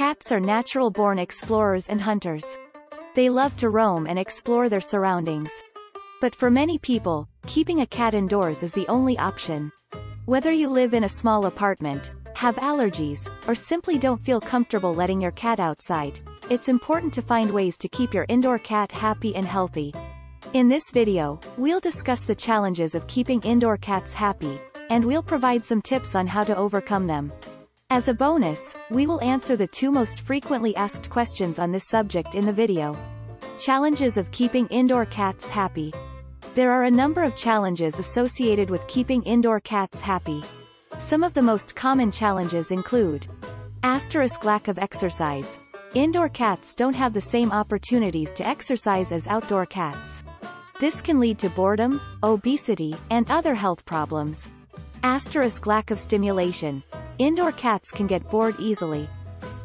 Cats are natural-born explorers and hunters. They love to roam and explore their surroundings. But for many people, keeping a cat indoors is the only option. Whether you live in a small apartment, have allergies, or simply don't feel comfortable letting your cat outside, it's important to find ways to keep your indoor cat happy and healthy. In this video, we'll discuss the challenges of keeping indoor cats happy, and we'll provide some tips on how to overcome them. As a bonus, we will answer the two most frequently asked questions on this subject in the video. Challenges of keeping indoor cats happy. There are a number of challenges associated with keeping indoor cats happy. Some of the most common challenges include Asterisk lack of exercise. Indoor cats don't have the same opportunities to exercise as outdoor cats. This can lead to boredom, obesity, and other health problems. Asterisk lack of stimulation. Indoor cats can get bored easily.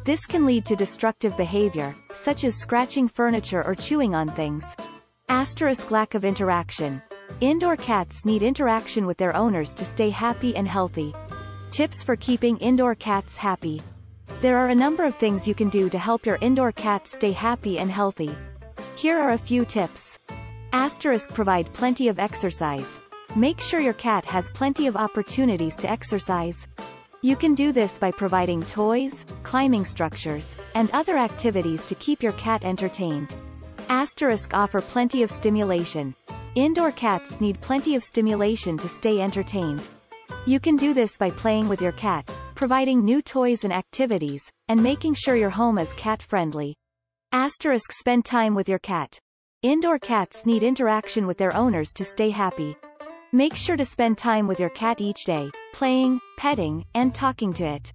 This can lead to destructive behavior, such as scratching furniture or chewing on things. Asterisk lack of interaction. Indoor cats need interaction with their owners to stay happy and healthy. Tips for keeping indoor cats happy. There are a number of things you can do to help your indoor cats stay happy and healthy. Here are a few tips. Asterisk provide plenty of exercise. Make sure your cat has plenty of opportunities to exercise. You can do this by providing toys, climbing structures, and other activities to keep your cat entertained. Asterisk offer plenty of stimulation. Indoor cats need plenty of stimulation to stay entertained. You can do this by playing with your cat, providing new toys and activities, and making sure your home is cat-friendly. Asterisk spend time with your cat. Indoor cats need interaction with their owners to stay happy. Make sure to spend time with your cat each day, playing, petting, and talking to it.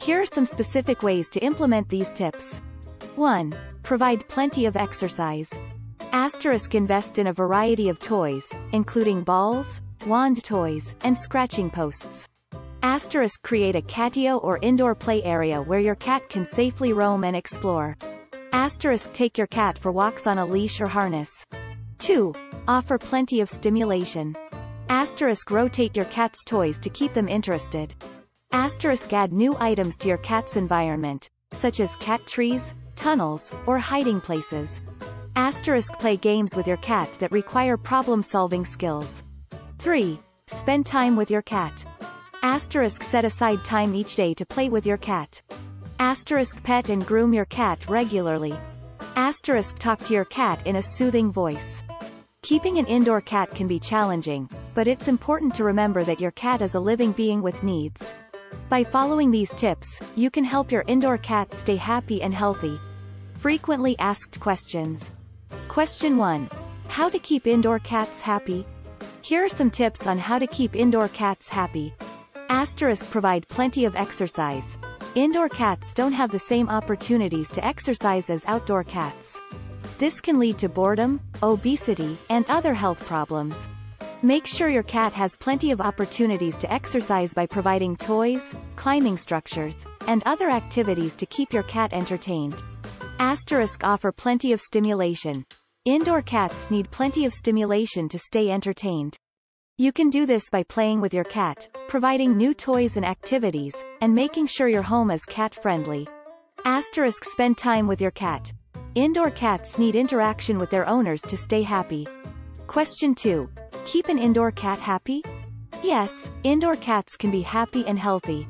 Here are some specific ways to implement these tips. 1. Provide plenty of exercise. Asterisk invest in a variety of toys, including balls, wand toys, and scratching posts. Asterisk create a catio or indoor play area where your cat can safely roam and explore. Asterisk take your cat for walks on a leash or harness. 2. Offer plenty of stimulation. Asterisk rotate your cat's toys to keep them interested. Asterisk add new items to your cat's environment, such as cat trees, tunnels, or hiding places. Asterisk play games with your cat that require problem-solving skills. 3. Spend time with your cat. Asterisk set aside time each day to play with your cat. Asterisk pet and groom your cat regularly. Asterisk talk to your cat in a soothing voice. Keeping an indoor cat can be challenging, but it's important to remember that your cat is a living being with needs. By following these tips, you can help your indoor cat stay happy and healthy. Frequently asked questions. Question 1. How to keep indoor cats happy? Here are some tips on how to keep indoor cats happy. Asterisk provide plenty of exercise. Indoor cats don't have the same opportunities to exercise as outdoor cats. This can lead to boredom, obesity, and other health problems. Make sure your cat has plenty of opportunities to exercise by providing toys, climbing structures, and other activities to keep your cat entertained. Asterisk offer plenty of stimulation. Indoor cats need plenty of stimulation to stay entertained. You can do this by playing with your cat, providing new toys and activities, and making sure your home is cat-friendly. Asterisk spend time with your cat. Indoor cats need interaction with their owners to stay happy. Question 2. Keep an indoor cat happy? Yes, indoor cats can be happy and healthy.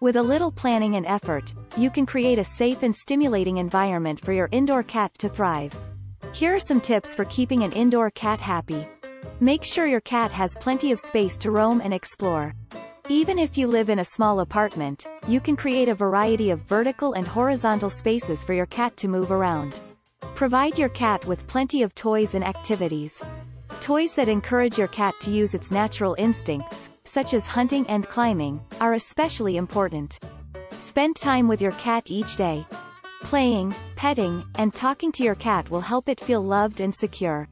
With a little planning and effort, you can create a safe and stimulating environment for your indoor cat to thrive. Here are some tips for keeping an indoor cat happy. Make sure your cat has plenty of space to roam and explore. Even if you live in a small apartment, you can create a variety of vertical and horizontal spaces for your cat to move around. Provide your cat with plenty of toys and activities. Toys that encourage your cat to use its natural instincts, such as hunting and climbing, are especially important. Spend time with your cat each day. Playing, petting, and talking to your cat will help it feel loved and secure.